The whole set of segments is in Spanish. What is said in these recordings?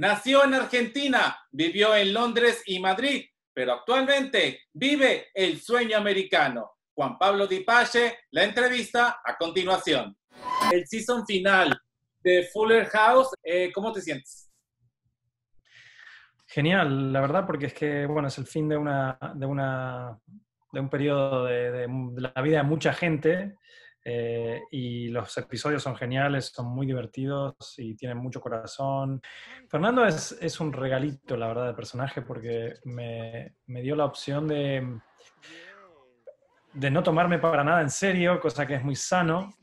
Nació en Argentina, vivió en Londres y Madrid, pero actualmente vive el sueño americano. Juan Pablo Di Pache, la entrevista a continuación. El season final de Fuller House, eh, ¿cómo te sientes? Genial, la verdad, porque es que, bueno, es el fin de una, de una, de un periodo de, de la vida de mucha gente eh, y los episodios son geniales, son muy divertidos y tienen mucho corazón. Fernando es, un regalito, la verdad, de personaje porque me, me, dio la opción de, de no tomarme para nada en serio, cosa que es muy sano,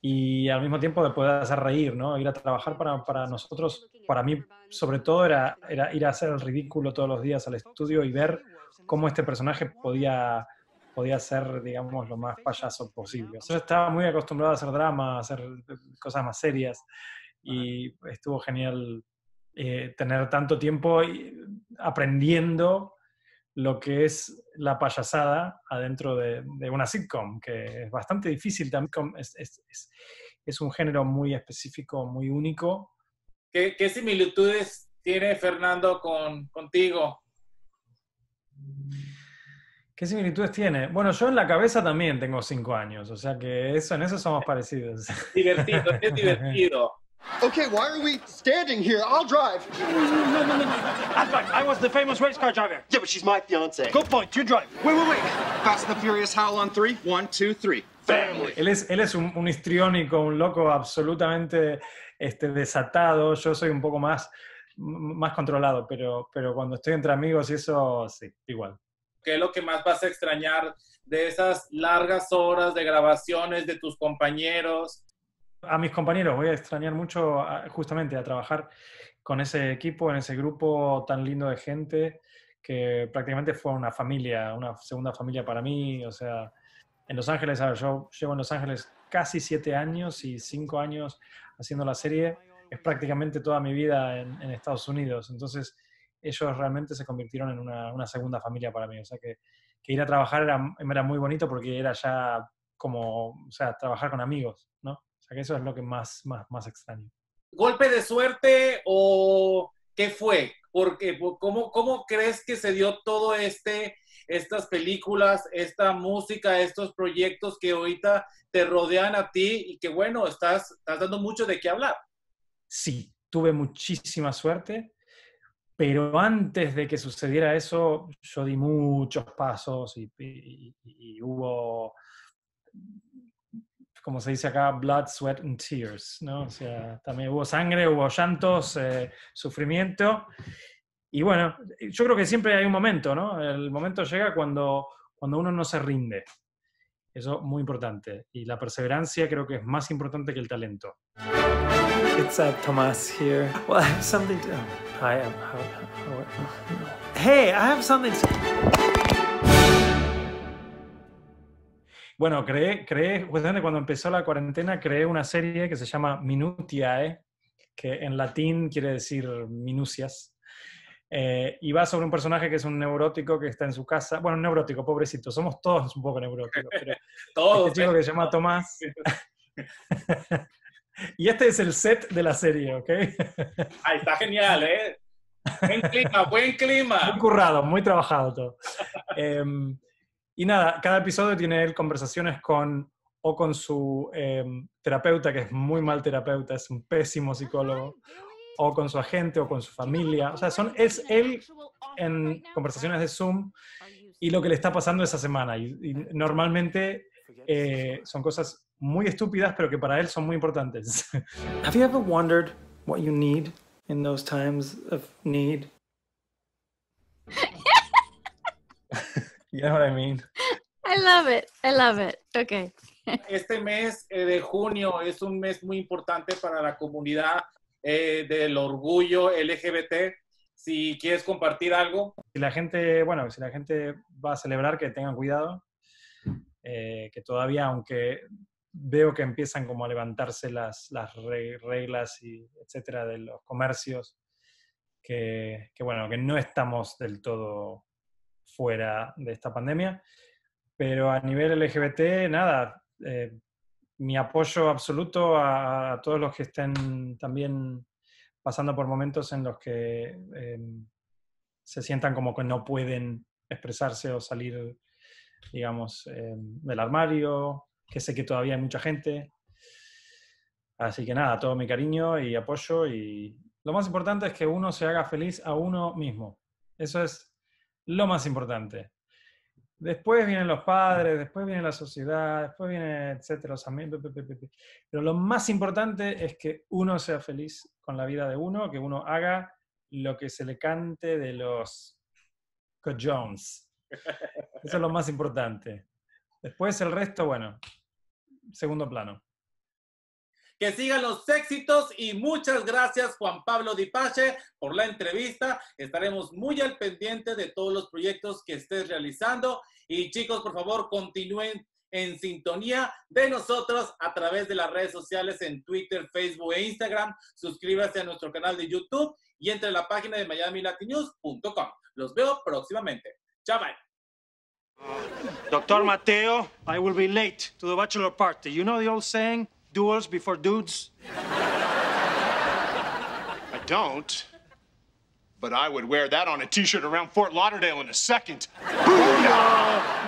y al mismo tiempo de poder hacer reír, ¿no? Ir a trabajar para, para nosotros, para mí sobre todo era, era ir a hacer el ridículo todos los días al estudio y ver cómo este personaje podía podía ser, digamos, lo más payaso posible. Yo estaba muy acostumbrado a hacer drama, a hacer cosas más serias y estuvo genial eh, tener tanto tiempo aprendiendo lo que es la payasada adentro de, de, una sitcom, que es bastante difícil también, es, es, es, es un género muy específico, muy único. ¿Qué, qué similitudes tiene Fernando con, contigo? ¿Qué similitudes tiene? Bueno, yo en la cabeza también tengo cinco años, o sea que eso, en eso somos parecidos. Divertido, es divertido. Okay, why are we standing here? I'll drive. No, no, no, no. I drive. I was the famous race car driver. Yeah, but she's my fiance. Good point. You drive. Wait, wait, wait. Fast and the Furious Howl on three. One, two, three. Family. Él es, él es un, un histriónico, un loco absolutamente este, desatado. Yo soy un poco más, más controlado, pero, pero cuando estoy entre amigos y eso, sí, igual. ¿Qué es lo que más vas a extrañar de esas largas horas de grabaciones de tus compañeros? A mis compañeros voy a extrañar mucho justamente a trabajar con ese equipo, en ese grupo tan lindo de gente que prácticamente fue una familia, una segunda familia para mí. O sea, en Los Ángeles, a ver, yo llevo en Los Ángeles casi siete años y cinco años haciendo la serie. Es prácticamente toda mi vida en, en Estados Unidos. Entonces, ellos realmente se convirtieron en una, una, segunda familia para mí. O sea que, que, ir a trabajar era, era muy bonito porque era ya como, o sea, trabajar con amigos, ¿no? O sea que eso es lo que más, más, más extraño. ¿Golpe de suerte o qué fue? Porque, ¿cómo, ¿Cómo crees que se dio todo este, estas películas, esta música, estos proyectos que ahorita te rodean a ti y que, bueno, estás, estás dando mucho de qué hablar? Sí, tuve muchísima suerte pero antes de que sucediera eso, yo di muchos pasos y, y, y, hubo, como se dice acá, blood, sweat and tears, ¿no? O sea, también hubo sangre, hubo llantos, eh, sufrimiento. Y bueno, yo creo que siempre hay un momento, ¿no? El momento llega cuando, cuando uno no se rinde. Eso es muy importante. Y la perseverancia creo que es más importante que el talento. It's uh, Tomas here. Well, I have something to. Hi, I'm. How, how, how, hey, I have something to. Bueno, creé, creé, justamente cuando empezó la cuarentena, creé una serie que se llama Minutiae, que en latín quiere decir minucias. Eh, y va sobre un personaje que es un neurótico que está en su casa. Bueno, un neurótico, pobrecito. Somos todos un poco neuróticos. Pero todos. Este chico que se llama Tomás. y este es el set de la serie, ¿ok? Ahí está genial, ¿eh? Buen clima, buen clima. Muy currado, muy trabajado todo. eh, y nada, cada episodio tiene él conversaciones con o con su eh, terapeuta, que es muy mal terapeuta, es un pésimo psicólogo, o con su agente o con su familia. O sea, son, es él en conversaciones de Zoom y lo que le está pasando esa semana. Y, y normalmente eh, son cosas muy estúpidas, pero que para él son muy importantes. Have you ever wondered what you need in those times of need? you know what I mean? I love it. I love it. Okay. Este mes eh, de junio es un mes muy importante para la comunidad eh, del orgullo LGBT. Si quieres compartir algo. Si la gente, bueno, si la gente va a celebrar, que tengan cuidado, eh, que todavía, aunque veo que empiezan como a levantarse las, las reglas y etcétera de los comercios, que, bueno, que no estamos del todo fuera de esta pandemia, pero a nivel LGBT, nada, eh, mi apoyo absoluto a, todos los que estén también pasando por momentos en los que em, se sientan como que no pueden expresarse o salir, digamos, em, del armario, que sé que todavía hay mucha gente. Así que nada, todo mi cariño y apoyo y lo más importante es que uno se haga feliz a uno mismo. Eso es lo más importante. Después vienen los padres, después viene la sociedad, después viene, etcétera, los amigos. Pero lo más importante es que uno sea feliz con la vida de uno, que uno haga lo que se le cante de los Jones. Eso es lo más importante. Después el resto, bueno, segundo plano. Que sigan los éxitos y muchas gracias Juan Pablo Dipache por la entrevista. Estaremos muy al pendiente de todos los proyectos que estés realizando y chicos, por favor, continúen en sintonía de nosotros a través de las redes sociales en Twitter, Facebook e Instagram. Suscríbase a nuestro canal de YouTube y entre a la página de miamilatinews.com. Los veo próximamente. Chao, bye. Doctor Mateo, I will be late to the bachelor party. You know the old saying, duels before dudes? I don't. But I would wear that on a t-shirt around Fort Lauderdale in a second. Booyah!